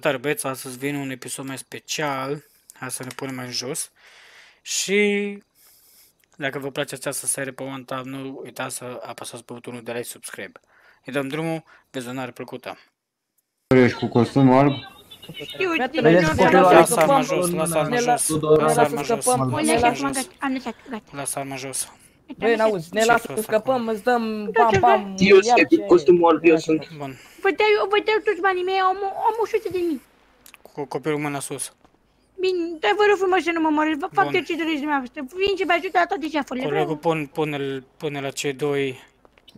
Salutare băieți, astăzi vine un episod mai special. Hai să ne punem mai în jos. Și dacă vă place această serie pe One Tab, nu uitați să apăsați pe butonul de like subscribe. Îi dăm drumul, vizionare plăcută. Ești cu costumul alb? Știu, din Vedeți nou copilul de ăla? la Lasă arma jos, lasă arma Ne la- jos, ne lasă lasă arma să jos, scăpăm. Am lasă lăsat, arma am jos, gata, am lăsat, gata. lasă arma jos. Băi, n-auzi, ne Ce lasă fost că scăpăm, acum? îți dăm Da, bam, ce bam. Eu iar sunt ce- cu costumul alb, eu sunt. Bun, Vă dau, vă dau toți banii mei, am, am 100 de mii. cu copilul mâna sus. Bine, dar vă rog frumos să nu mă moriți, vă fac Bun. tot ce doriți dumneavoastră. Vin și vă ajut la toate ceafurile. Colegul, Vreau. pun, pune, pune la cei doi,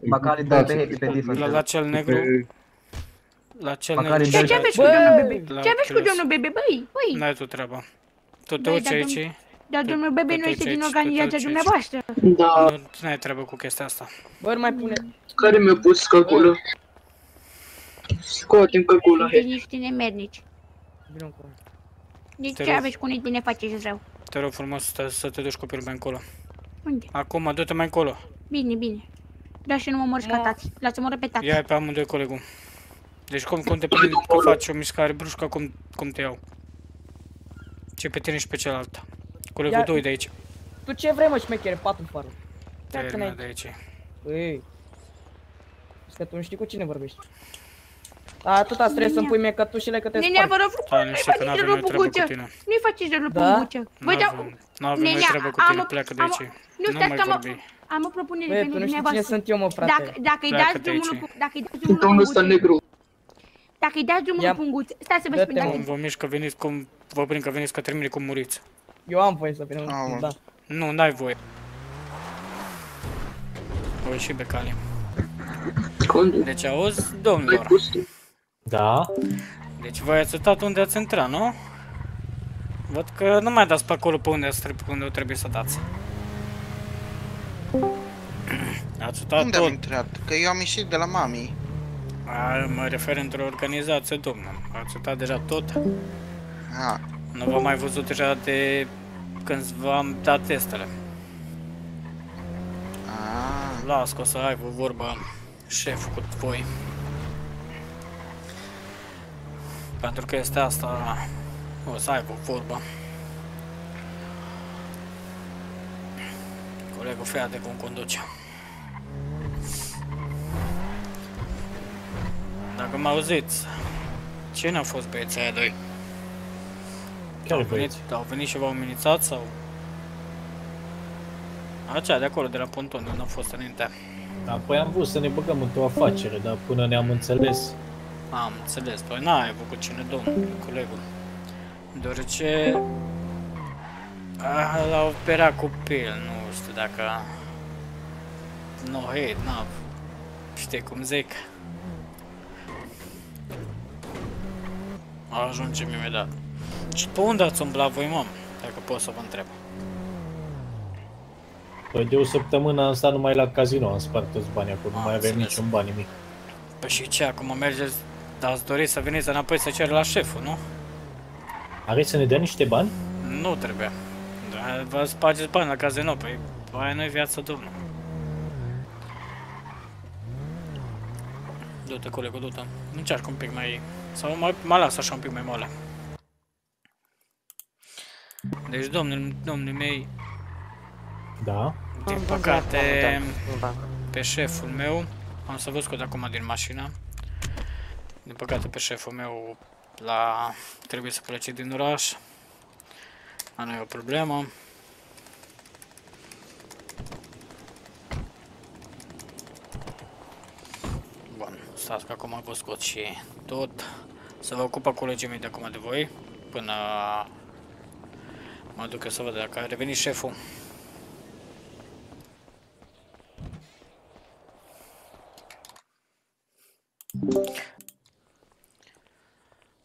Bacali Da, dă pe happy pe defense. la, la cel negru, la cel Bacali negru. dă- Ce aveți cu Băi! domnul bebe? La Ce aveți cu Oculus. domnul bebe, băi? Băi, N-ai tu treaba. Tu te Băi, uiți dar aici, dar domnul bebe tu nu te este uiți din aici, tu te organizația uiți aici. dumneavoastră. Da, nu ai treabă cu chestia asta. Bă, nu mai pune. care mi-a pus calculă? Scoatem calculă, Sunteți he. niște nemernici. Vino cu Deci Te ce rog. aveți cu unii ne faceți rău? Te rog frumos să, să te duci copilul mai încolo. Unde? Acum, du-te mai încolo. Bine, bine. Dar și nu mă mor scatați. Lasă-mă repetat. Ia pe amândoi colegul. Deci cum, cum te prind că faci o mișcare bruscă, cum, cum te iau? Ce pe tine și pe celălalt. Colegul Ia- 2 de aici. Tu ce vrei, mă, șmechere? Patru farul. Ia că Termină n-ai. de aici. Băi. Zici că tu nu știi cu cine vorbești. A, tu trebuie să-mi pui mie cătușile că te Nenea, vă sparg. rog Da, frumos, nu nu-i știu că faceți n-avem rău noi treabă cu buguță. tine. Nu-i faceți rău Da? buguță. Vă dau... N-avem noi Nenea, treabă cu am tine, o- pleacă de am o- aici. Nu, Nu stați mai că am, vorbi. am o propunere Băi, pentru tu nu știi cine dumneavoastră. sunt eu, mă, Dacă, frate. dacă îi Pleacă dați de drumul aici. lui Pu- dacă îi dați drumul lui Domnul ăsta Punguț, negru. dacă îi dați drumul Ia. lui Punguț, stați să vă Dă-te, spun, dacă mă. Vă mișc că veniți cum... Vă prind că veniți că termine cum muriți. Eu am voie să vină. Aoleu. Da. Nu, n-ai voie. Voi și pe cale. Condu. Deci auzi, Ai domnilor. pus tu. Da? Deci voi ați uitat unde ați intrat, nu? Văd că nu mai dați pe acolo pe unde, ați trebuie, unde trebuie să dați. Ați uitat Unde am tot. intrat? Că eu am ieșit de la mami. A, mă refer într-o organizație, domnul. Ați uitat deja tot. Ah, Nu v-am mai văzut deja de când v-am dat testele. ah, Las că o să aibă vorba șeful cu voi. Pentru că este asta, o să aibă vorba. Colegul fiate cum conduce. Dacă mă auziți, cine au fost băieții aia doi? Care au, venit, băieți? au venit și v-au amenințat sau? Acea de acolo, de la ponton, unde au fost înainte. Apoi am vrut să ne băgăm într-o afacere, dar până ne-am înțeles, Am înțeles, păi n-ai avut cu cine domnul, colegul. Deoarece ah, l-a operat copil, nu știu dacă... No hate, n-a... Știi cum zic? Ajungem imediat. Și pe unde ați umblat voi, măm? Dacă pot să vă întreb. păi de o săptămână am stat numai la casino, am spart toți banii acolo, nu Am mai avem înțeles. niciun bani, nimic. Păi și ce, acum mergeți, dar ați dori să veniți înapoi să cer la șeful, nu? Are să ne dea niște bani? Nu trebuie. Dar vă spargeți bani la casino, păi aia nu-i viața domnul. Du-te, colegul, du-te. Încearcă un pic mai... Sau mai, mă las așa un pic mai moale. Deci, domnul, domnii mei, Da? din păcate, pe șeful meu, am să vă scot acum din mașină. Din păcate, pe șeful meu la trebuie să plece din oraș. Dar nu e o problemă. Bun, stați că acum vă scot și tot. Să vă ocupă colegii mei de acum de voi. Până mă duc eu să văd dacă a revenit șeful.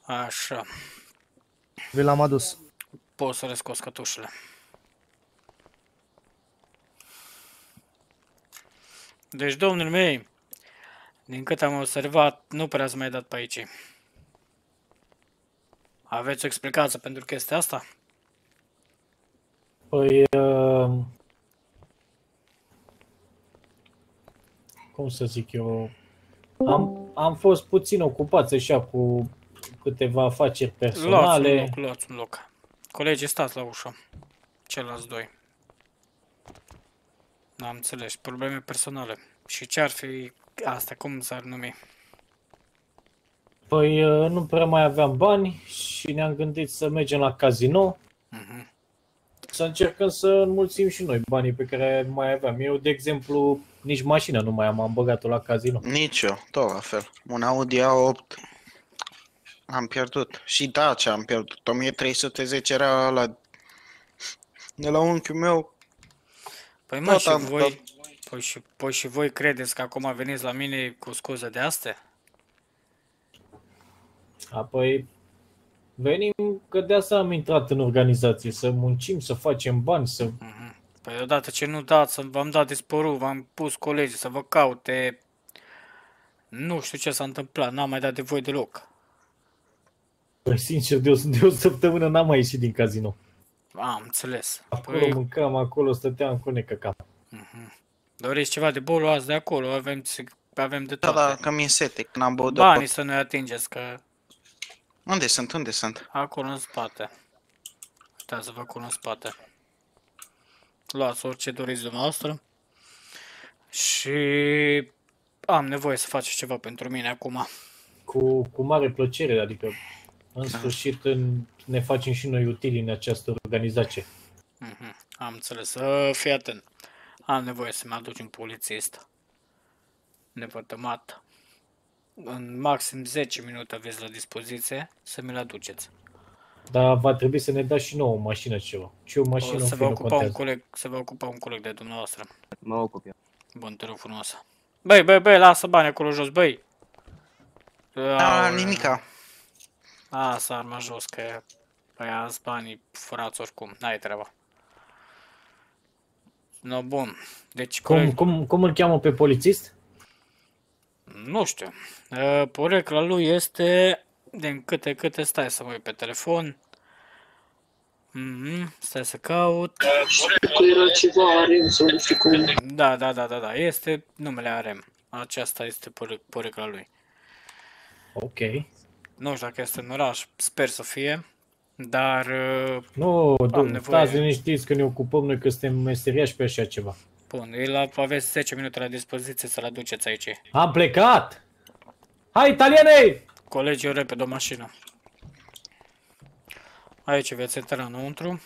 Așa, Vi l-am adus. pot să le scos cătușele. Deci, domnul mei, din cât am observat, nu prea ați mai dat pe aici. Aveți o explicație pentru chestia asta? Păi... Uh... Cum să zic eu... Am, am fost puțin ocupați așa cu câteva afaceri Luați un personale. loc, luați un loc. Colegii, stați la ușă. Ceilalți doi. N-am înțeles. Probleme personale. Și ce ar fi asta? Cum s-ar numi? Păi uh, nu prea mai aveam bani și ne-am gândit să mergem la casino, Mhm. Să încercăm să înmulțim și noi banii pe care mai aveam. Eu, de exemplu, nici mașina nu mai am, am băgat-o la casino. Nici eu, tot la fel. Un Audi A8 am pierdut. Și Dacia am pierdut. 1310 era la de la unchiul meu. Păi mă, Tot și am voi, dat. păi și, păi și voi credeți că acum veniți la mine cu scuze de astea? Apoi venim că de asta am intrat în organizație, să muncim, să facem bani, să... Mhm. Păi odată ce nu dați, să v-am dat dispărut, v-am pus colegii să vă caute. Nu știu ce s-a întâmplat, n-am mai dat de voi deloc. Păi sincer, de o, de o săptămână n-am mai ieșit din casino. Am înțeles. Acolo Păi, mâncam, acolo stăteam cu necăcat. doriți ceva de bol, luați de acolo, avem, avem de Da, toate. da, că mi-e sete, când am băut Banii apă. să nu-i atingeți, că Unde sunt, unde sunt? acolo în spate. Uitați-vă acolo în spate. Luați orice doriți dumneavoastră. Și am nevoie să faceți ceva pentru mine acum. Cu, cu mare plăcere, adică în sfârșit în, ne facem și noi utili în această organizație. Mhm, Am înțeles. Să fii atent. Am nevoie să-mi aduci un polițist. Nevătămat. În maxim 10 minute aveți la dispoziție să mi-l aduceți. Dar va trebui să ne dați și nouă o mașină ceva. Și o mașină O în să fine vă ocupa un contează. coleg, să vă ocupa un coleg de dumneavoastră. Mă ocup eu. Bun, te rog frumos. Băi, băi, băi, lasă bani acolo jos, băi. Da, Aoleu. nimica. Lasă arma jos, că păi azi banii furați oricum, n-ai treaba. No, bun. Deci, Cum, coleg, cum, cum îl cheamă pe polițist? Nu știu. Uh, Porecla lui este, din câte câte, stai să mă uit pe telefon. Mhm, stai să caut. Că era ceva are sau nu știu cum. Da, da, da, da, da, este numele Arem. Aceasta este pore- porecla lui. Ok. Nu știu dacă este în oraș, sper să fie, dar uh, Nu, domnule, nevoie. stați liniștiți că ne ocupăm noi că suntem meseriași pe așa ceva. Bun, el aveți 10 minute la dispoziție să-l aduceți aici. Am plecat! Hai, italienei! Colegii, repede o mașină. Aici veți intra înăuntru.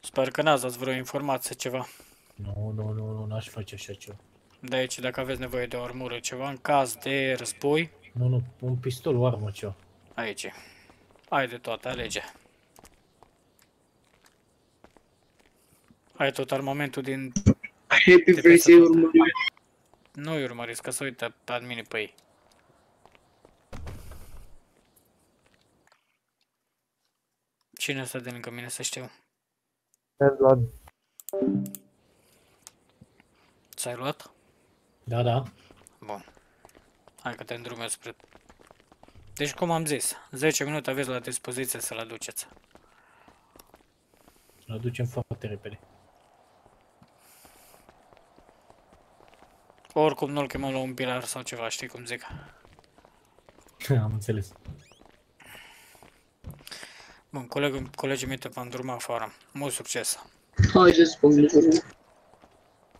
Sper că n-ați dat vreo informație ceva. Nu, nu, nu, nu, n-aș face așa ceva. De aici, dacă aveți nevoie de o armură, ceva, în caz de război, Nu, nu, un pistol, o armă, ceva. aici. e. Ai de toate, alege. Ai tot armamentul din... Happy vrei să-i urmărim. Nu-i urmăriți, că să uită pe adminii pe ei. Cine stă de lângă mine să știu? Ți-ai luat? Da, da. Bun. Hai că te îndrum eu spre... Deci, cum am zis, 10 minute aveți la dispoziție să-l aduceți. Îl ducem foarte repede. Oricum nu-l chemăm la un pilar sau ceva, știi cum zic. Am înțeles. Bun, colegul, colegii mei te va îndruma afară. Mult succes! Haideți, domnilor.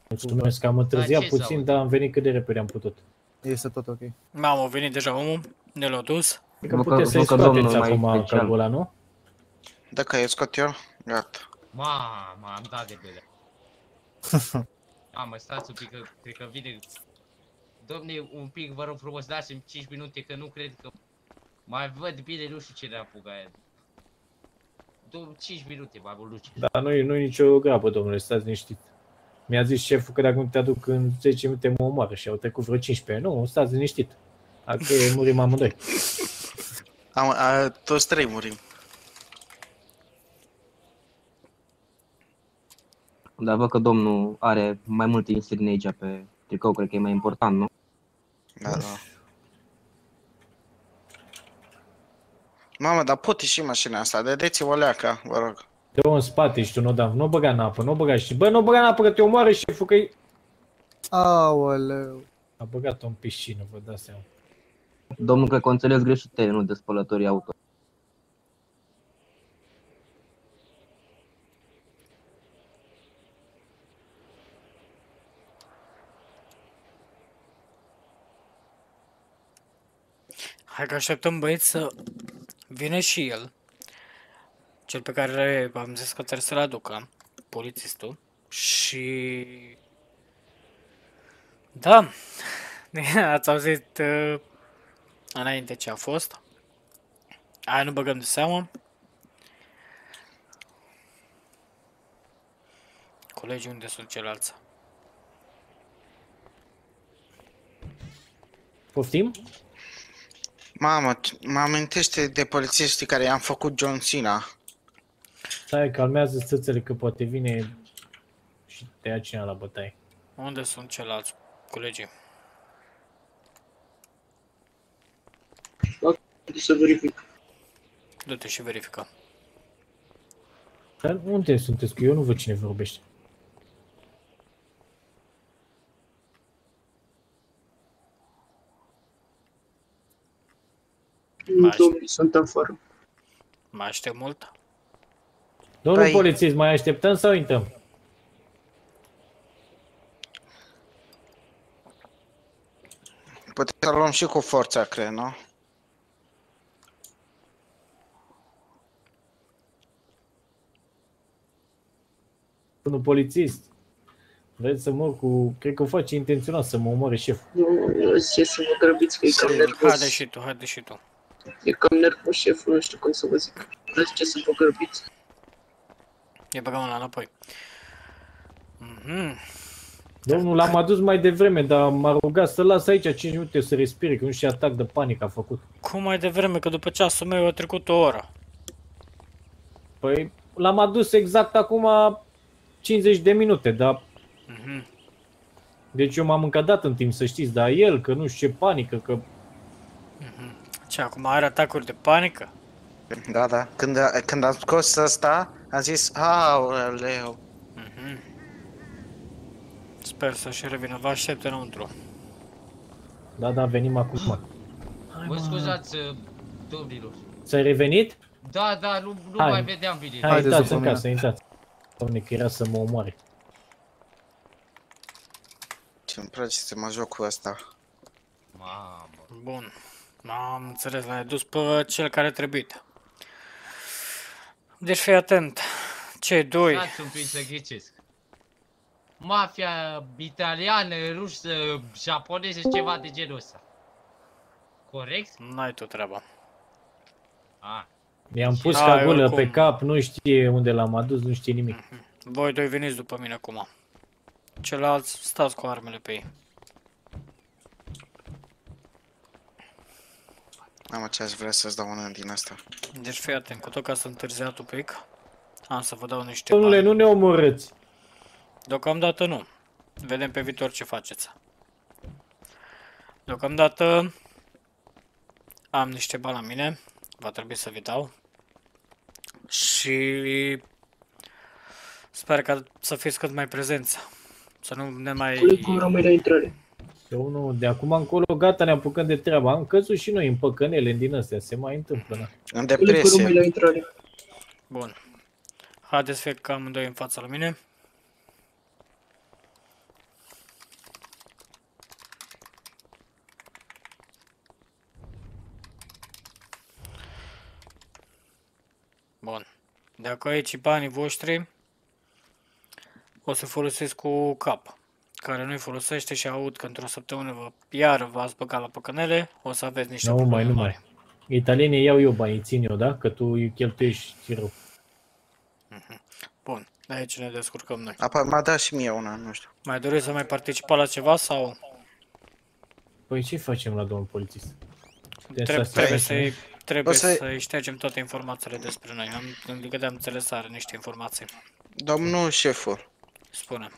Mulțumesc că am întârziat puțin, dar am venit cât de repede am putut. Este tot ok. Mamă, a venit deja omul, ne l-a dus. Cred că Văd că- puteți să-i văd că domnul scoateți mai acum special. capul ăla, nu? Dacă ai scot eu, gata. Mamă, am dat de bele. Mamă, stați un pic, că cred că vine... Domne, un pic, vă rog frumos, dați-mi 5 minute, că nu cred că... Mai văd bine, nu știu ce ne apucă aia. Două, 5 minute, mai mult luce. Dar nu e, nu e nicio grabă, domnule, stați liniștit. Mi-a zis șeful că dacă nu te aduc în 10 minute mă omoară și au trecut vreo 15. Nu, stați liniștit. Dacă murim amândoi. Am, a, toți trei murim. Dar văd că domnul are mai multe insigne aici pe tricou, cred că e mai important, nu? Da, da. Mamă, dar pot și mașina asta, dădeți o leacă, vă rog. Dă-o în spate și tu nu da, nu o băga în apă, nu o băga și... Bă, nu o băga în apă că te omoară șeful că Aoleu. A băgat-o în piscină, vă dați seama. Domnul cred că o înțeles greșit terenul de spălătorii auto. Hai că așteptăm băieți să vină și el. Cel pe care am zis că trebuie să-l aducă, polițistul. Și... Da, ați auzit uh, înainte ce a fost. Aia nu băgăm de seamă. Colegii unde sunt ceilalți? Poftim? Mamă, c- mă amintește de polițiștii care i-am făcut John Cena. Stai, calmează stățele că poate vine și te ia cineva la bătaie. Unde sunt ceilalți colegii? Să verific. Du-te și verifică. Dar unde sunteți? Că eu nu văd cine vorbește. Mai Domnii sunt afară. Mai aștept mult? Domnul Păi- polițist, mai așteptăm sau intrăm? Putem să luăm și cu forța, cred, nu? Domnul polițist, vreți să mor cu... Cred că o face intenționat să mă omoare șeful. Nu, zice să vă grăbiți că e cam Haide nervos. și tu, haide și tu. E cam nervos șeful, nu știu cum să vă zic. Dar zice să vă grăbiți. E băgăm la înapoi. Mhm. Domnul l-am adus mai devreme, dar m-a rugat să las aici 5 minute să respire, că nu știu ce atac de panică a făcut. Cum mai devreme, că după ceasul meu a trecut o oră. Păi l-am adus exact acum 50 de minute, dar... Mhm. Deci eu m-am încădat în timp, să știți, dar el, că nu știu ce panică, că... Ce, acum are atacuri de panică? Da, da. Când, a- când am scos ăsta, am zis, aoleu. Mhm. Sper să-și revină, vă aștept înăuntru. Da, da, venim acum. Vă scuzați, uh, domnilor. Ți-ai revenit? Da, da, nu, nu Hai. mai vedeam bine. Hai, Haideți intrați după în mine. casă, intrați. Doamne, că era să mă omoare. Ce-mi place să mă joc cu ăsta. Mamă. Bun. Am înțeles, l-ai dus pe cel care trebuie. Deci fii atent. Cei doi, Stați un pic să ghicesc. Mafia italiană, rusă, japoneză, ceva de genul ăsta. Corect? n-ai tu treaba. Ah. I-am pus Da, cagulă oricum. pe cap, nu știe unde l-am adus, nu știe nimic. Voi doi veniți după mine acum. Ceilalți stați cu armele pe ei. Mamă, ce aș vrea să-ți dau una din asta. Deci fii atent, cu tot că sunt întârziat un pic. Am să vă dau niște Domnule, bani. nu ne omorâți. Deocamdată nu. Vedem pe viitor ce faceți. Deocamdată am niște bani la mine. Va trebui să vi dau. Și sper că să fiți cât mai prezenți. Să nu ne mai... Colegul rămâi la intrare. Domnul, de acum încolo gata, ne apucăm de treabă. Am căzut și noi în păcănele din astea, se mai întâmplă. Na. În Colegul rămâi depresie. la intrare. Bun. Haideți fie că amândoi în fața la mine. Bun. Dacă aici banii voștri, o să folosesc cu cap. Care nu-i folosește și aud că într-o săptămână vă, iar v-ați băgat la păcănele, o să aveți niște Nu mai, probleme nu mari. mai. Italienii iau eu banii, țin eu, da? Că tu îi cheltuiești rău. Bun, de aici ne descurcăm noi. Apa, m-a dat și mie una, nu știu. Mai doriți să mai participa la ceva sau Păi ce facem la domnul polițist? De Treb- asta trebuie stai, să-i trebuie O să- să-i ștergem toate informațiile despre noi. Am, în câte am înțeles, are niște informații. Domnul șeful, Spune.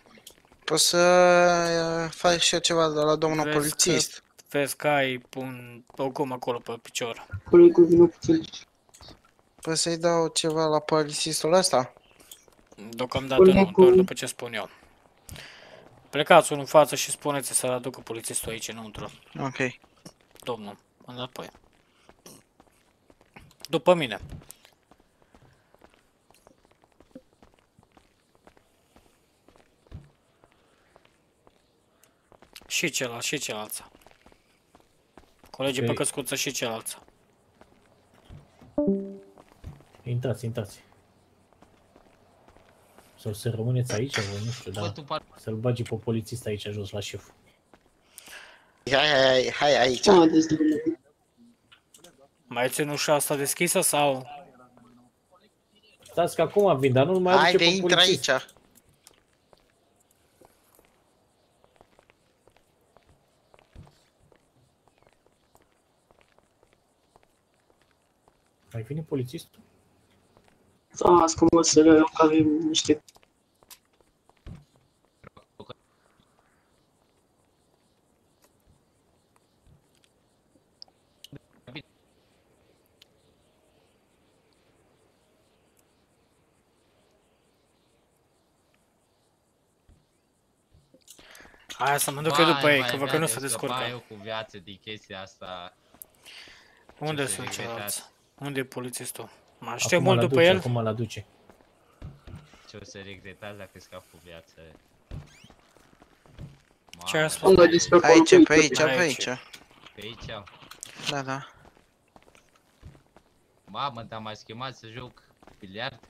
Poți să uh, faci și eu ceva de la domnul Vezi polițist? Vezi că ai un o gumă acolo pe picior. Colegul vină puțin. Poți să-i dau ceva la polițistul ăsta? Deocamdată nu, Colegul- doar după ce spun eu. Plecați unul în față și spuneți să aducă polițistul aici înăuntru. Ok. Domnul, înapoi. După mine. Și celălalt, și celălalt. Colegii pe Ok. căscuță și celălalt. Intrați, intrați. Sau să rămâneți aici, voi nu știu, Bă, da. tu par... Să-l bagi pe polițist aici jos la șef. Hai, hai, hai, hai aici. Da, domnule. Mai țin ușa asta deschisă sau? Stați că acum vin, dar nu mai aduce Haide, pe intră polițist. aici. Mai vine polițistul? Da, scumă să le că avem niște... Hai să mă duc eu Vai, după ei, vai, că văd că avea nu de se scăpa descurcă. eu cu viață din chestia asta. Unde ce sunt să ceilalți? Unde e polițistul? Mă aștept Acum mult îl după aduce, el? Acum îl aduce. Ce o să regretați dacă scap cu viață. Ce a Mamă, spus? Am ce- dat despre acolo. Aici, pe aici, pe Aici. aici. Pe aici. Da, da. Mamă, dar m-a schemat să joc biliard?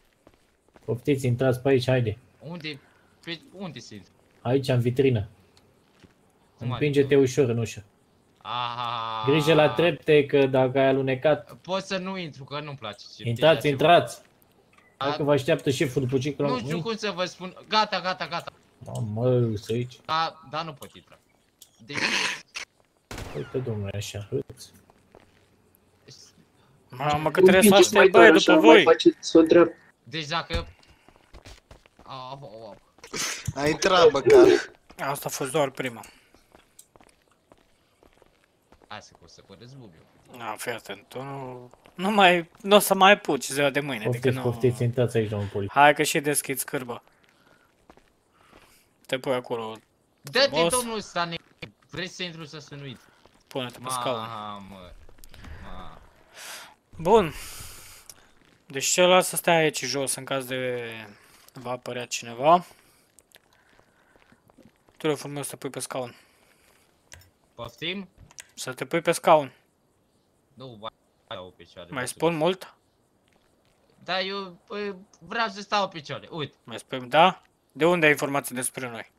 Poftiți, intrați pe aici, haide. Unde? Pe unde sunt? Aici, în vitrină. Cum Împinge-te adică? ușor în ușă. Ah, Grijă la trepte, că dacă ai alunecat... Pot să nu intru, că nu-mi place. ce- Intrați, deja intrați! A- Dacă vă așteaptă șeful după ce... Nu știu cum să vă spun. Gata, gata, gata. Mamă, să aici. Da, da, nu pot intra. Deci, Uite, domnule, așa, hâț. Mamă, că trebuie să Împingeți mai aștept, doar băi, așa, după mai voi. faceți o dreaptă. deci dacă... Au, au, au. A intrat măcar. Asta a fost doar prima. Hai să o să vă răzbun eu. Na, fii atent, tu nu... Nu mai... Nu o să mai apuci ziua de mâine, adică Poftiți, nu... poftiți, intrați aici, domnul polițist. Hai că și deschid scârba. Te pui acolo, Dă-te, Frumos. domnul Stane. Vreți să intru să să nu uit? pune-te pe scaun. Mamă. Ma. Bun. Deci celălalt să stea aici jos în caz de va apărea cineva. Tu rog frumos să te pui pe scaun. Poftim? Să te pui pe scaun. Nu, mai stau pe picioare. Mai spun mult? Da, eu bă, vreau să stau pe picioare. Uite, Mai spun, da? De unde ai informații despre noi?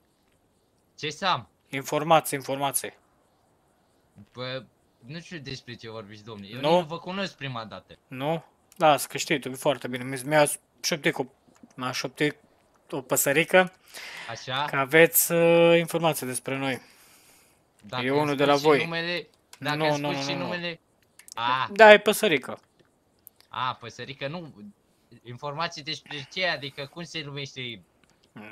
ce să am? Informații, informații. Bă, nu știu despre ce vorbiți, domnule. Eu Nu? nu vă cunosc prima dată. Nu? Las, că știi tu foarte bine. Mi- Mi-a șoptit cu... Mi-a șoptit o păsărică Așa? că aveți uh, informații despre noi. Dacă e îmi unul de spui la și voi. Numele, dacă Nu, îmi nu, spui nu, și nu, nu. numele... A, Da, e păsărică. a, păsărică, nu. Informații despre ce, adică cum se numește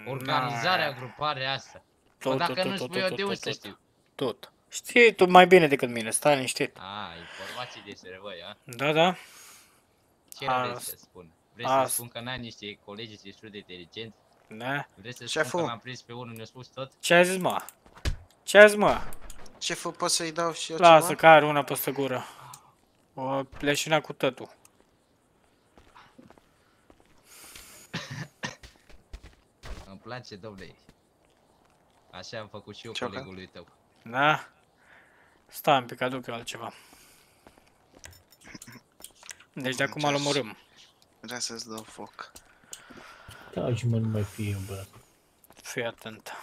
organizarea, Na, gruparea asta. Bă, tot, dacă tot, nu tot, spui tot, eu, de tot, unde să tot, știu? Tot. Știi tu mai bine decât mine, stai liniștit. A, informații despre voi, a? Da, da. Ce Asta- vrei să spun? Vreți să asta. spun că n-ai niște colegi destul de inteligenți? Da. Vreți să spun Șeful. că l-am prins pe unul, ne-a spus tot? Ce ai zis, mă? Ce ai zis, mă? Șeful, pot să-i dau și eu Lasă ceva? că are una peste gură. O leșina cu tătul. Îmi place, domnule. Așa am făcut și eu Ce-o fac? colegului tău. Da? Stai un pic, aduc eu altceva. Deci de acum îl omorâm. Vrea să-ți dau foc. Da, și mă, nu mai fie eu, bă. Fii atent.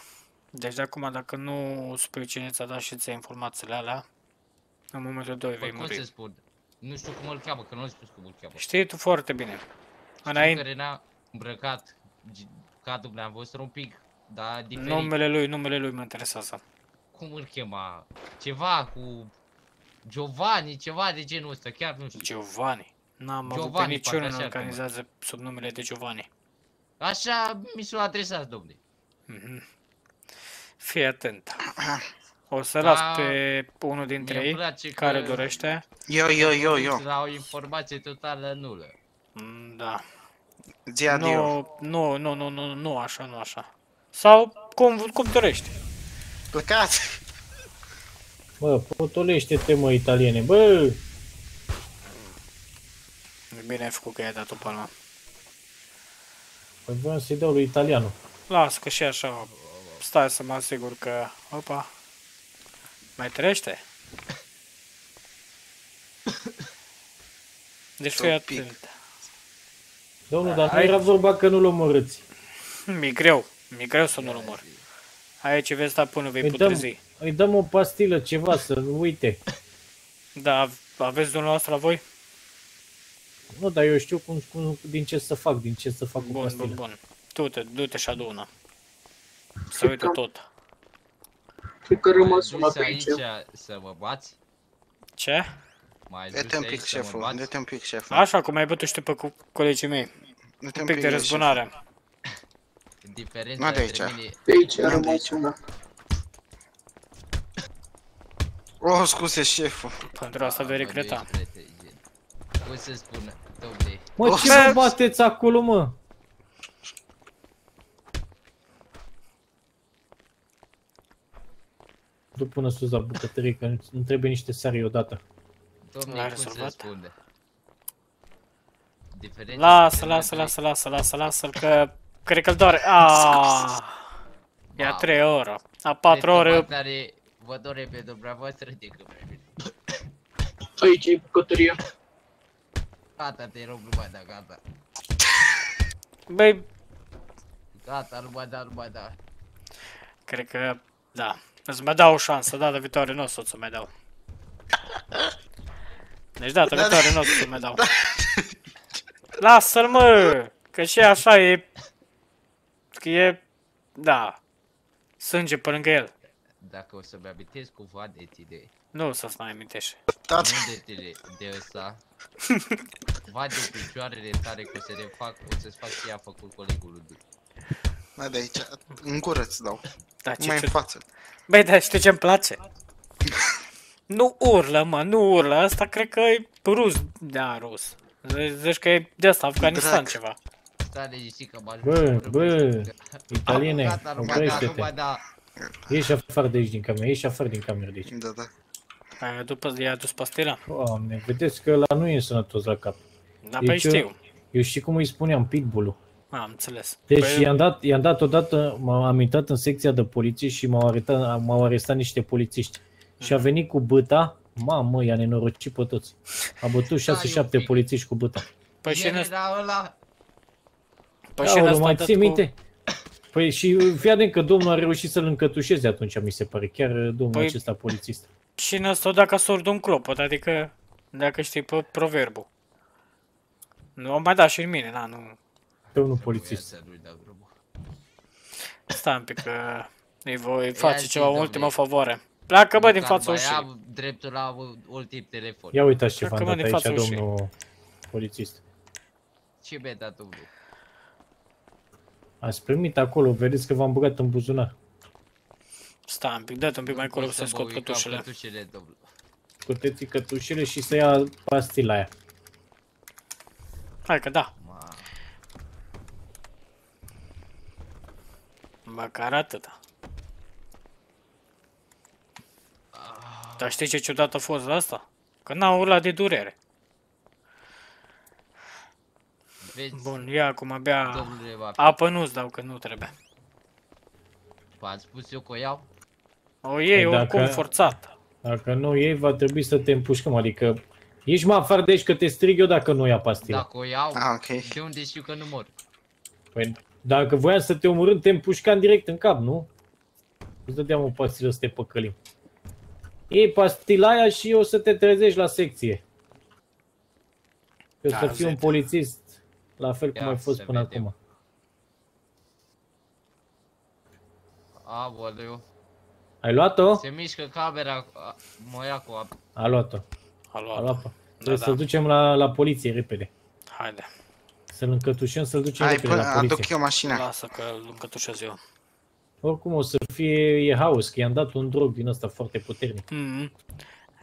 Deci de acum dacă nu spui cine ți-a dat și ție informațiile alea, în momentul 2 Bă, vei cum să muri. spun? Nu știu cum îl cheamă, că nu l spus cum îl cheamă. Știi tu foarte bine. Știu Înainte, că era îmbrăcat gi- ca dumneavoastră un pic, dar diferit. numele lui, numele lui mă interesează. Cum îl chema? Ceva cu Giovanni, ceva de genul ăsta, chiar nu știu. Giovanni. N-am avut pe Giovanni, niciunul parcă nu așa îl organizează sub numele de Giovanni. Așa mi s-a adresat, domnule. Mhm. Fii atent. O să las Da, pe unul dintre Mie îmi ei place care că dorește. Eu, eu, eu, eu. La o informație totală nulă. Mm, Da. Zi adio. Nu, nu, nu, nu, nu, nu așa, nu așa. Sau cum, cum dorești. Plecați! Bă, potolește-te, mă, italiene, bă! Bine ai făcut că i-ai dat o palmă. Păi vreau să-i dau lui italianul. Las că și așa, stai să mă asigur că... Opa. Mai trăiește? Deci fii Un pic. atent. Domnul, dar nu Ai- era vorba că nu-l omorâți. Mi-e greu. Mi-e greu să nu-l omor. Aici vei sta până vei Îi dăm, putrezi. îi dăm o pastilă, ceva, să nu uite. Da, aveți dumneavoastră la voi? Nu, dar eu știu cum, cum, din ce să fac, din ce să fac cu Bun, pastilă. bun, bun. Du-te, du-te și adu-una. Să uite tot. Cred că a rămas una Dus pe aici. aici să mă bați? Ce? Mai Dă-te dus un aici pic, să mă șeful, bați? dă-te un pic, șeful. Așa cum ai bătut și tu pe cu colegii mei. Dă-te Un pic de șeful. răzbunare. Diferența Nu de între aici. mine... Pe aici a Nu de rămas aici. una. Oh, scuze, șeful. Pentru asta vei Bă, regreta. nu ești pretezent. Cum să spun, domne, Mă, Oh, ce bă! mă bateți acolo, mă? Du până sus la bucătărie, că nu- nu trebuie niște sari odată. domne, L-ai cum să rezolvat? spun? Diferența Lasă, între lasă, noi lasă, lasă, lasă, lasă-l că cred că-l doare. Ah, E a Mamă. 3 ore. A doi, 4 cred că ore. mai tare Vă dore pe dumneavoastră decât pe mine. Aici e bucătăria. Gata, te rog, nu mai da, gata. Băi, Gata, nu mai da, nu mai da. cred că, da. Îți mai dau o șansă, data viitoare nu o să ți mai dau. Deci data Da, viitoare nu o să ți mai dau. Lasă-l, mă! Că și așa e... Că e... Da. Sânge pe lângă el. Dacă o să-mi amintesc cumva de tine, Nu o să-ți mai amintești. Tată, nu de tine, de ăsta, va de picioarele tale că o să le fac, o să-ți fac ce a făcut colegul lui. Mai de aici. În gură îți dau. Da, ce Mai în ciud- față. Băi, dar știi ce-mi place? Nu urlă, mă, nu urlă. Asta cred că e rus. Da, rus. Zici zici că e de asta, Afganistan Drac. ceva. Stai liniștit că m-aș Bă, bă, italiene, Gata, nu mai da, nu oprește-te. mai da. Ieși afară de aici din cameră, ieși afară din cameră de aici. Da, da. Ai după i-a dus pastila? Doamne, vedeți că la nu e sănătos la cap. Da, Deci păi eu- știu. Eu știi cum îi spuneam, pitbull Am înțeles. Deci Păi, i-am dat, i-am dat odată, m-am am intrat în secția de poliție și m-au arestat, m-au arestat niște polițiști. Și a Mhm. venit cu băta, mamă, i-a nenorocit pe toți. A bătut 6-7 pic. polițiști cu băta. păi și în El ăsta, era ăla, păi și în Aoleu, ăsta mai dat ții cu... minte? Păi și fii atent că domnul a reușit să-l încătușeze atunci, mi se pare, chiar domnul Păi- acesta polițist. Și în ăsta dacă sord un clopot, adică dacă știi pe proverbul. Nu am mai dat și în mine, na, nu. Domnul Voia polițist. să nu-i dau drumul. Stai un pic că îi voi face zi, ceva, o domnule. ultimă favoare. Pleacă, bă, din Măcar fața mai ușii. am dreptul la un ultim telefon. Ia uitați ce Cred v-am că mă dat din aici, fața ușii. domnul polițist. Ce mi-ai dat domnul? Ați primit acolo, vedeți că v-am băgat în buzunar. Stai un pic, dă-te un pic mai Nu acolo pot să mă scot uit la cătușele. cătușele, domnul. Scoteți cătușele și să ia pastila aia. Hai că da. Măcar atâta. Dar știi ce ciudat a fost la asta? Că n-a urlat de durere. Vezi, Bun, ia acum bea domnule va apă nu-ți dau că nu trebuie. V-ați spus eu că o iau? O iei Păi oricum dacă- forțat. Dacă nu iei, va trebui să te împușcăm, adică ieși mă afară de aici că te strig eu dacă nu ia pastila. Dacă o iau, Ah, ok. de unde știu că nu mor? Păi, dacă voiam să te omorâm, te împușcam direct în cap, nu? Îți dădeam o pastilă să te păcălim. Iei pastila aia și o să te trezești la secție. Eu Da, să fiu un zet. polițist, la fel cum Ia ai fost să până vedem. acum. Aoleu, Ai luat-o? se mișcă camera, a, mă ia cu apă. A luat-o. A A luat. luat-o. Trebuie da. să-l ducem la, la poliție repede. Haide, Să-l încătușăm, să-l ducem Hai, repede până la aduc poliție. eu mașina. lasă că îl încătușez eu. Oricum o să fie e haos, că i-am dat un drog din ăsta foarte puternic. Mm-hmm.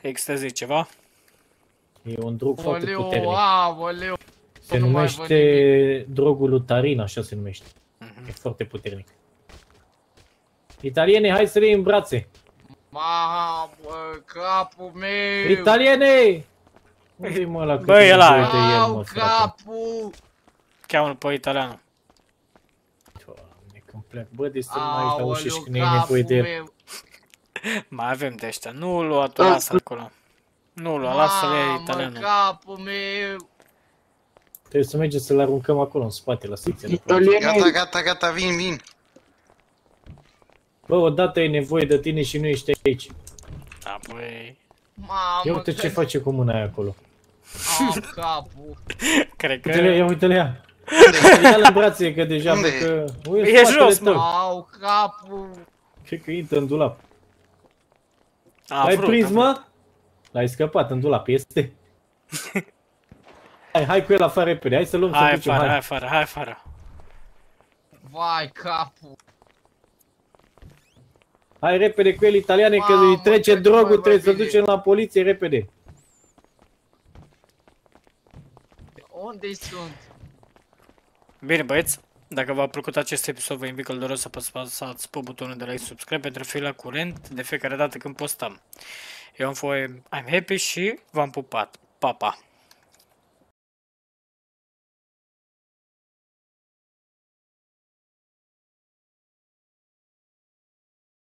Extezi ceva? E un drog foarte Aoleu, puternic. aoleu. Se nu mai văd numește drogul lutarin, așa se numește. Mhm. E foarte puternic. Italiene, hai să le iei în brațe. Mamă, capul meu! Italiene! Unde-i mă ăla? Băi, ăla. De el, Au mă, frate? Capul! Cheamă-l pe italianul. Doamne, când plec. Bă, de să nu mai ești la ușă și Aoleu, când e nevoie de capul el. meu! Mai avem de ăștia. Nu lua tu, lasă acolo. Nu lua, lasă-le Mamă, italianul. capul meu! Trebuie să mergem să-l aruncăm acolo, în spate, la secția de acolo. Gata, Italiene, gata, gata, vin, vin. Bă, odată e nevoie de tine și nu ești aici. Apoi... Mamă, Ia uite ce că- face cu mâna aia acolo. Au capul! Cred că... Uite-le, ia uite-le ea. Ia la brațe, că deja Unde văd e? că... Uite, E în spatele jos, mă. tău. Au capul! Cred că intră în dulap. A, L-ai vrut, prins, a vrut. mă? L-ai scăpat în dulap, este. hai, hai cu el afară repede, hai să luăm să Hai ducem, afară, hai hai. afară, hai afară. Vai, capul! Hai repede cu el, italiane, că Mamă, îi trece ce drogul, mai trebuie să bine. ducem la poliție, repede. Unde sunt? Bine băieți, dacă v-a plăcut acest episod, vă invit călduros să apăsați pe butonul de like subscribe pentru a fi la curent de fiecare dată când postăm. Eu am fost I'm happy și v-am pupat. Pa, pa!